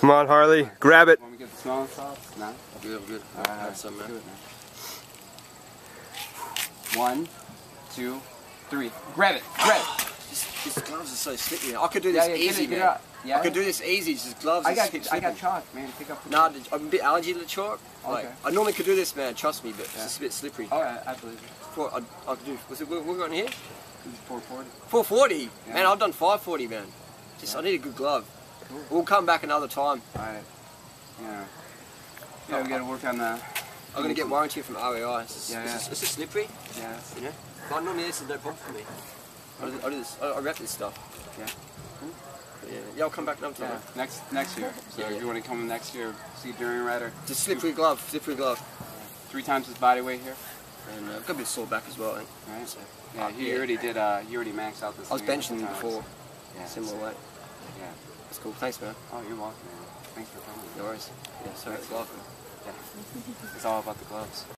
Come on, Harley, grab it. Want me to get the smelling salts? No? Good, good. Alright, Have alright, some, man. do man. One, two, three. Grab it, grab it. These, these gloves are so slippery. I could do this yeah, get easy, it, get it man. Yeah. I could do this easy. Just gloves. I and got, slip, I got chalk, man. Pick up. the Nah, I'm a bit allergy to the chalk. Like, Okay. I normally could do this, man. Trust me, but Yeah. it's just a bit slippery. Oh, I, I believe it. I, I could do. Was it? What we got in here? 440. 440. Yeah. Man, I've done 540, man. Just I need a good glove. Cool. We'll come back another time. Alright. Yeah. Yeah, we gotta work on the. I'm gonna get warranty from RAI. It's Yeah, it's yeah. it's just slippery, Yeah. you know. But normally this is no problem for me. I do, I do this. I, I rep this stuff. Yeah. Yeah, yeah, I'll come back another time. Yeah. Next next year. So Yeah, if you want to come next year, see during rider. Just slippery glove, slippery glove. Three times his body weight here. And uh, got a bit sore back as well, I. Right. So, Yeah, he Yeah. already did. Uh, he already maxed out this. I was benching before, Yeah. similar weight. Yeah. That's cool. Thanks, man. Oh, you're welcome, man. Thanks for coming. No worries. Yeah, sorry, it's life. Yeah. It's all about the gloves.